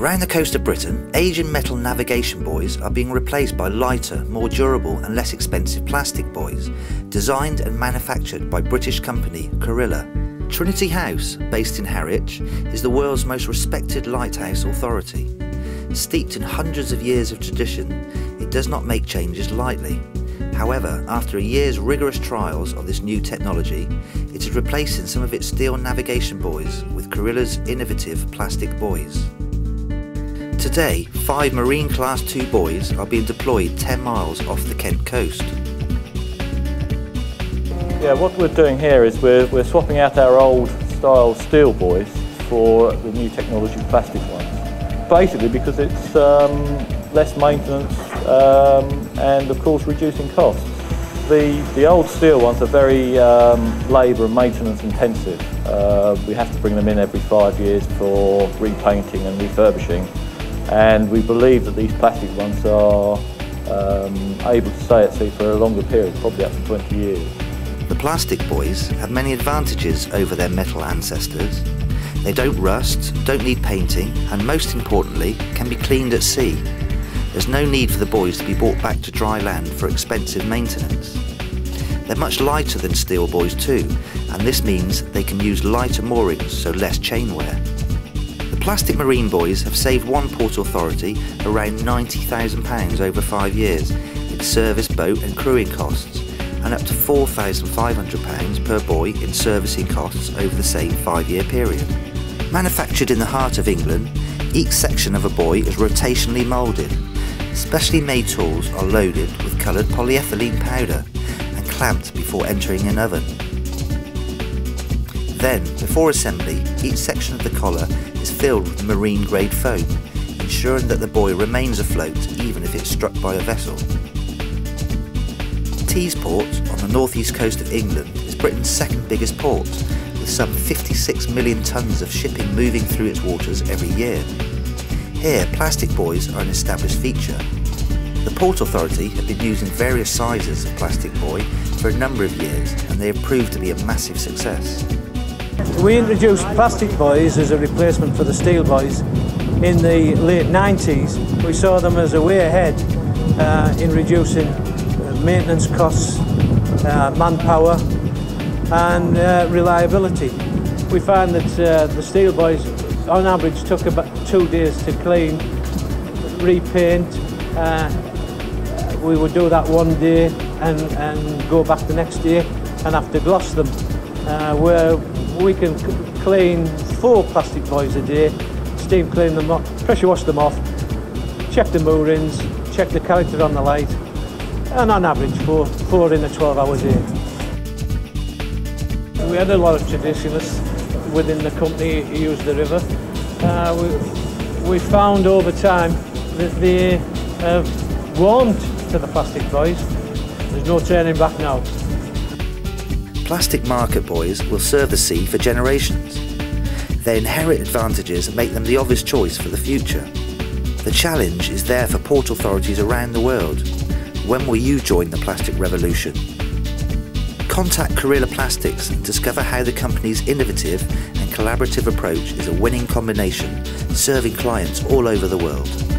Around the coast of Britain, Asian metal navigation buoys are being replaced by lighter, more durable and less expensive plastic buoys, designed and manufactured by British company Corilla. Trinity House, based in Harwich, is the world's most respected lighthouse authority. Steeped in hundreds of years of tradition, it does not make changes lightly. However, after a year's rigorous trials of this new technology, it is replacing some of its steel navigation buoys with Corilla's innovative plastic buoys. Today, five Marine Class 2 buoys are being deployed 10 miles off the Kent coast. Yeah, what we're doing here is we're, we're swapping out our old style steel buoys for the new technology plastic ones. Basically because it's um, less maintenance um, and of course reducing costs. The, the old steel ones are very um, labour and maintenance intensive. Uh, we have to bring them in every five years for repainting and refurbishing and we believe that these plastic ones are um, able to stay at sea for a longer period, probably up to 20 years. The plastic buoys have many advantages over their metal ancestors. They don't rust, don't need painting, and most importantly, can be cleaned at sea. There's no need for the buoys to be brought back to dry land for expensive maintenance. They're much lighter than steel buoys too, and this means they can use lighter moorings so less chain wear plastic marine buoys have saved one port authority around £90,000 over five years in service, boat and crewing costs, and up to £4,500 per buoy in servicing costs over the same five-year period. Manufactured in the heart of England, each section of a buoy is rotationally moulded. Specially made tools are loaded with coloured polyethylene powder and clamped before entering an oven. Then, before assembly, each section of the collar is filled with marine grade foam, ensuring that the buoy remains afloat even if it's struck by a vessel. Teesport, on the northeast coast of England, is Britain's second biggest port, with some 56 million tonnes of shipping moving through its waters every year. Here, plastic buoys are an established feature. The Port Authority have been using various sizes of plastic buoy for a number of years and they have proved to be a massive success. We introduced plastic buoys as a replacement for the steel buoys in the late 90s. We saw them as a way ahead uh, in reducing uh, maintenance costs, uh, manpower and uh, reliability. We found that uh, the steel buoys on average took about two days to clean, repaint. Uh, we would do that one day and, and go back the next day and have to gloss them. where we can clean four plastic buoys a day, steam clean them off, pressure wash them off, check the moorings, check the character on the light, and on average four, four in a 12 hour day. We had a lot of traditionalists within the company who used the river. Uh, we, we found over time that they have warmed to the plastic buoys. There's no turning back now plastic market buoys will serve the sea for generations. Their inherent advantages make them the obvious choice for the future. The challenge is there for port authorities around the world. When will you join the plastic revolution? Contact Corilla Plastics and discover how the company's innovative and collaborative approach is a winning combination, serving clients all over the world.